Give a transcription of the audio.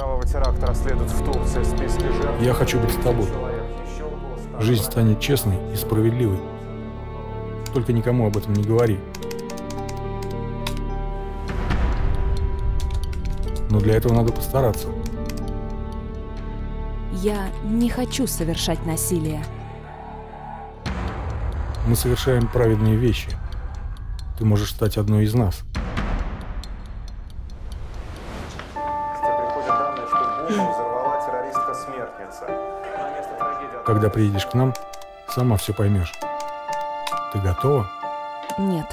Кровавый теракт расследуют в Турции в списке жертв. Я хочу быть с тобой. Жизнь станет честной и справедливой. Только никому об этом не говори. Но для этого надо постараться. Я не хочу совершать насилие. Мы совершаем праведные вещи. Ты можешь стать одной из нас. Взорвала террористка-смертница. Трагедии Когда приедешь к нам, сама все поймешь. Ты готова? Нет.